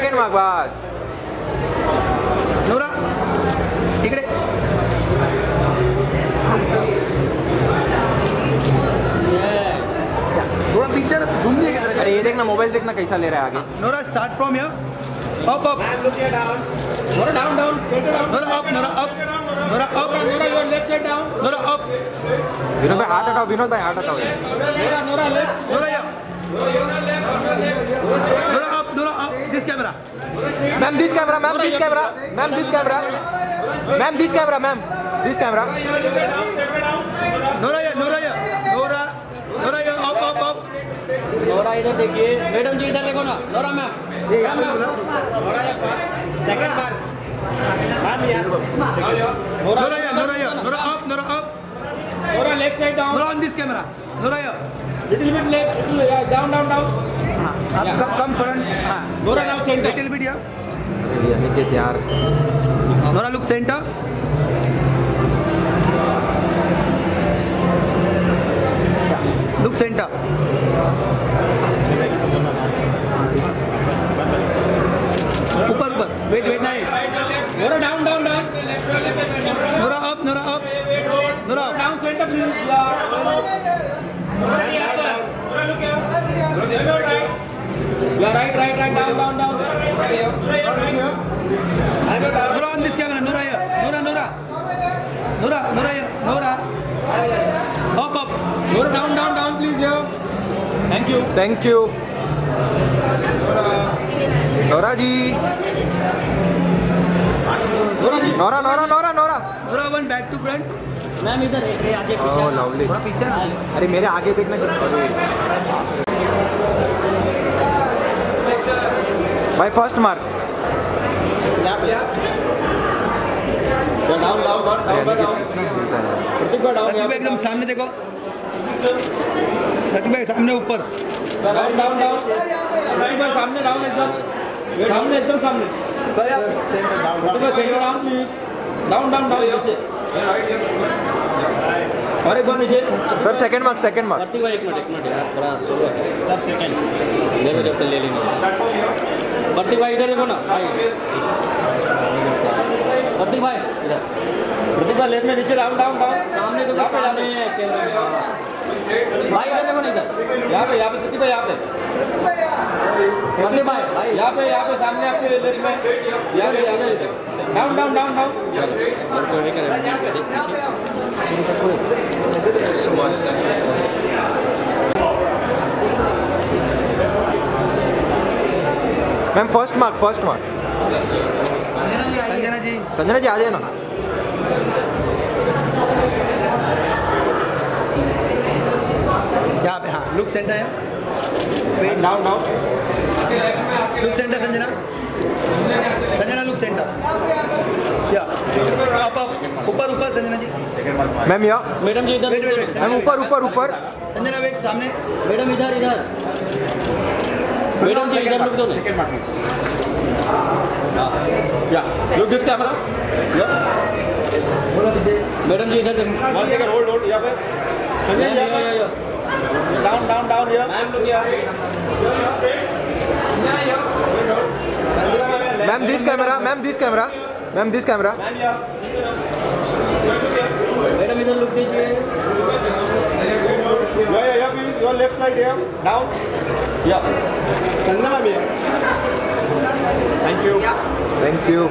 Second mark बस Nora इकडे थोड़ा पिक्चर झूम नहीं है अरे ये देखना मोबाइल देखना कैसा ले रहा है आगे Nora start from here up up Nora down down Nora up Nora up Nora up Nora your left side down Nora up Vinod भाई हाथ हटाओ विनोद भाई हाथ हटाओ Nora Nora left Nora yeah Nora up Nora this camera ma'am this camera ma'am this camera ma'am this camera ma'am this camera ma'am this camera Nora Nora Nora Nora yeah up up up Nora इधर देखिए। Madam ji इधर देखो ना। Nora ma'am Nora yeah Nora yeah Nora up Nora up Nora left side down. Nora on this camera Nora yeah Little bit left. Little, yeah, down, down, down. आप come come front हाँ। Nora now center. Bit yeah Niket यार Nora look centre look centre ऊपर ऊपर wait wait नहीं Nora down, down, down. Nora up Nora up Nora up Down center, please. Yeah. Yeah, right, right, right. Down, down, down. Down, down, down, please. Thank you. Thank you Nora ji Nora Nora Nora Nora Nora one back to front ma'am इधर आगे ओह lovely थोड़ा पीछे। अरे मेरे आगे देखना। भाई first mark Down, down, down, down, down, down. Pratik bhai, down. Rati भाई एकदम सामने देखो रति भाई सामने ऊपर Down, down, down. Pratik bhai, सामने down एकदम. सामने एकदम सामने. Pratik bhai, center down, please. Down, down, down, नीचे. और एक बार नीचे. Sir second mark second mark Pratik भाई एक मिनट एक मिनट यार थोड़ा स्लो है। सर सेकंड ले लो जब तक ले। लेंगे प्रतीक भाई इधर देखो ना। भाई। प्रतीक भाई इधर प्रतीक भाई, left में नीचे down, down, down. सामने देखो सामने कैमरा में। भाई इधर देखो ना इधर। यहाँ पे यहाँ पे प्रतीक भाई यहाँ पे। प्रतीक भाई भाई यहाँ पे यहाँ पे सामने आपके लेफ़्ट में। यहाँ पे यहाँ पे। Down down down down ma'am first mark first mark Sanjana ji. Sanjana ji आ जाए ना। यहाँ पे हाँ लुक सेंटर है। Wait down down look centre Sanjana. Sanjana look centre ऊपर ऊपर Sanjana ji ma'am yeah madam ji इधर मैम ऊपर ऊपर ऊपर। संजना वेट सामने। मैडम इधर इधर। मैडम जी इधर लुक दो yeah look this camera yeah. Madam ji इधर देखो। वन सेकंड होल्ड होल्ड यहाँ पे। जी यहाँ पे। Down down down yeah ma'am look yeah ma'am this camera ma'am this camera ma'am this camera madam इधर लुक दीजिए। Yeah yeah yeah please your left side yeah down yeah. Sanjana ma'am yeah. Thank you thank you